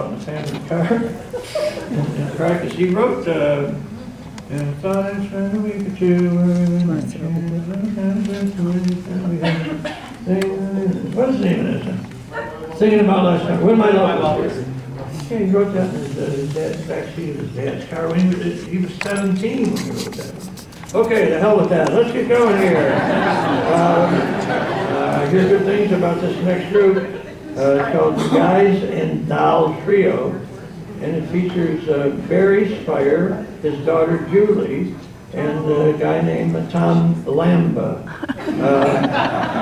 about the family car in in practice. He wrote, uh, thought I spent a week or two. What's the name of this? Thinking about last time, when my love was here. Yeah, he wrote that in his, uh, his dad's backseat of his dad's car when he was, he was seventeen when he wrote that. Okay, the hell with that, let's get going here. Um, uh, I hear good things about this next group. Uh, called the Guys and Dolls Trio, and it features uh, Barry Speyer, his daughter Julie, and a guy named Tom Lamba. Uh,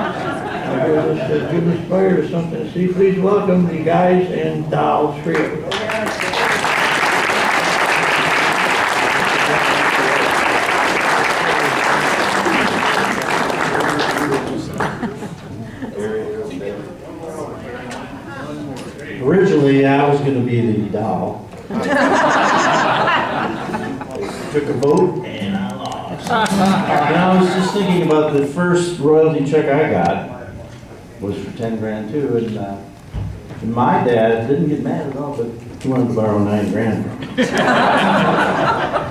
uh, Julie Speyer or something. See, please welcome the Guys and Dolls Trio. Originally, I was gonna be the doll. Took a vote and I lost. And I was just thinking about the first royalty check I got was for ten grand too, and, uh, and my dad didn't get mad at all, but he wanted to borrow nine grand. from me.